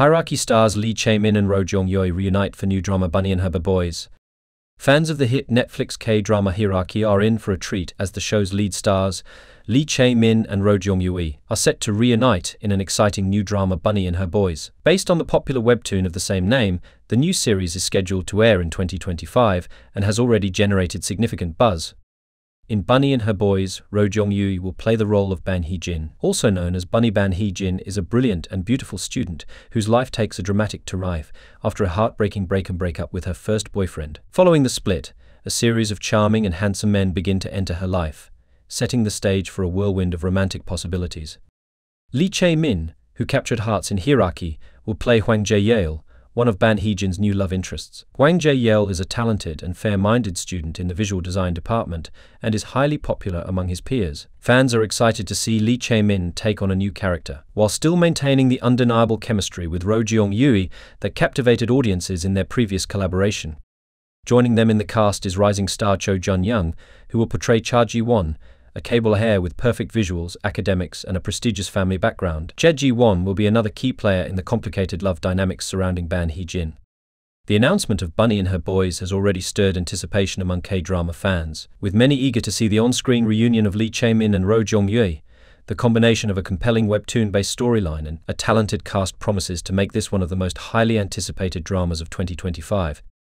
Hierarchy stars Lee Chae-min and Roh Jeong-eui reunite for new drama Bunny and Her Boys. Fans of the hit Netflix K-drama Hierarchy are in for a treat as the show's lead stars, Lee Chae-min and Roh Jeong-eui, are set to reunite in an exciting new drama Bunny and Her Boys. Based on the popular webtoon of the same name, the new series is scheduled to air in 2025 and has already generated significant buzz, in Bunny and Her Boys, Roh Jeong-eui will play the role of Ban Hee-jin. Also known as Bunny Ban Hee-jin is a brilliant and beautiful student whose life takes a dramatic turn after a heartbreaking break and breakup with her first boyfriend. Following the split, a series of charming and handsome men begin to enter her life, setting the stage for a whirlwind of romantic possibilities. Lee Chae-min, who captured hearts in Hierarchy, will play Hwang Jae-yeol, one of Ban Hee-jin's new love interests. Hwang Jae-yeol is a talented and fair-minded student in the visual design department and is highly popular among his peers. Fans are excited to see Lee Chae-min take on a new character, while still maintaining the undeniable chemistry with Roh Jeong-eui that captivated audiences in their previous collaboration. Joining them in the cast is rising star Cho Jun-young, who will portray Cha Ji-won, a chaebol heir with perfect visuals, academics, and a prestigious family background. Cha Ji-won will be another key player in the complicated love dynamics surrounding Ban Hee-jin. The announcement of Bunny and her boys has already stirred anticipation among K-drama fans, with many eager to see the on-screen reunion of Lee Chae-min and Roh Jeong-eui. The combination of a compelling webtoon-based storyline and a talented cast promises to make this one of the most highly anticipated dramas of 2025.